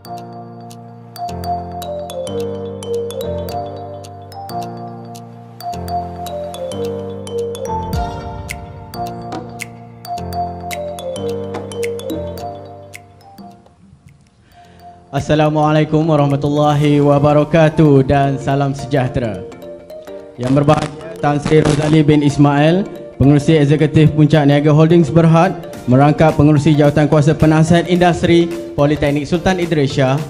Assalamualaikum warahmatullahi wabarakatuh dan salam sejahtera. Yang berbahagia Tan Sri Rozali bin Ismail, Pengerusi Eksekutif Puncak Niaga Holdings Berhad, merangkap Pengerusi Jawatan Kuasa Penasihat Industri Politeknik Sultan Idris Shah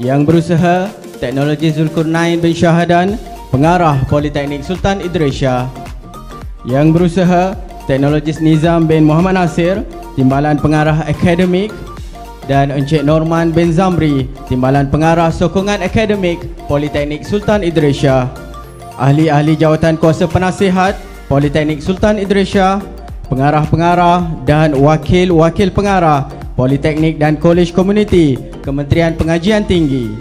yang berusaha Teknologi Zulkarnain bin Syahadan, Pengarah Politeknik Sultan Idris Shah yang berusaha Teknologis Nizam bin Muhammad Nasir, Timbalan Pengarah Akademik dan Encik Norman bin Zamri, Timbalan Pengarah Sokongan Akademik Politeknik Sultan Idris Shah. Ahli-ahli jawatan kuasa penasihat Politeknik Sultan Idris Shah, pengarah-pengarah dan wakil-wakil pengarah Politeknik dan Kolej Komuniti Kementerian Pengajian Tinggi.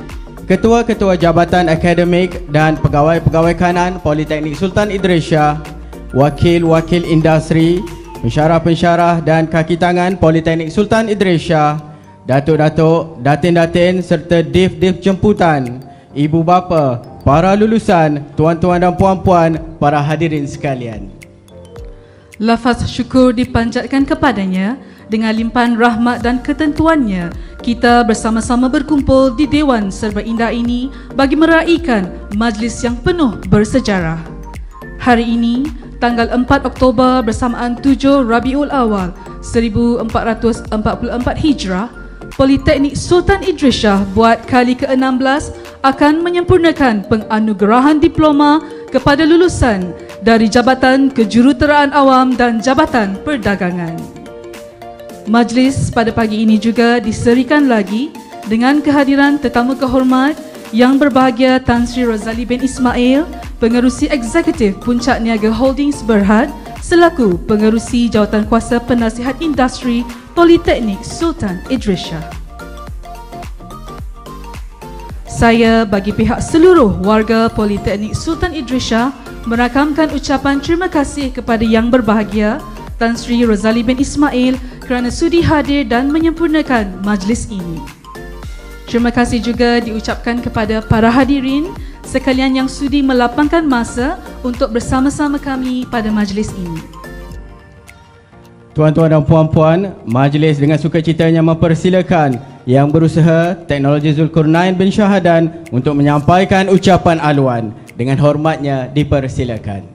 Ketua-ketua jabatan akademik dan pegawai-pegawai kanan Politeknik Sultan Idris Shah, wakil-wakil industri, pensyarah-pensyarah dan kaki tangan Politeknik Sultan Idris Shah, datuk-datuk, datin-datin serta div-div jemputan, ibu bapa, para lulusan, tuan-tuan dan puan-puan, para hadirin sekalian. Lafaz syukur dipanjatkan kepadanya dengan limpahan rahmat dan ketentuannya kita bersama-sama berkumpul di Dewan Serba Indah ini bagi meraihkan majlis yang penuh bersejarah. Hari ini, tanggal 4 Oktober bersamaan 7 Rabiul Awal 1444 Hijrah, Politeknik Sultan Idris Shah buat kali ke-16 akan menyempurnakan penganugerahan diploma kepada lulusan dari Jabatan Kejuruteraan Awam dan Jabatan Perdagangan. Majlis pada pagi ini juga diserikan lagi dengan kehadiran tetamu kehormat yang berbahagia Tan Sri Rozali bin Ismail, Pengerusi Eksekutif Puncak Niaga Holdings Berhad selaku Pengerusi Jawatan Kuasa Penasihat Industri Politeknik Sultan Idris Shah. Saya bagi pihak seluruh warga Politeknik Sultan Idris Shah merakamkan ucapan terima kasih kepada yang berbahagia Tan Sri Rozali bin Ismail kerana sudi hadir dan menyempurnakan majlis ini. Terima kasih juga diucapkan kepada para hadirin sekalian yang sudi melapangkan masa untuk bersama-sama kami pada majlis ini. Tuan-tuan dan puan-puan, majlis dengan sukacitanya mempersilakan yang berusaha Teknologi Zulkarnain bin Syahadan untuk menyampaikan ucapan aluan. Dengan hormatnya dipersilakan.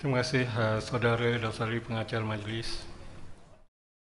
Terima kasih uh, saudara dan saudari pengajar majlis.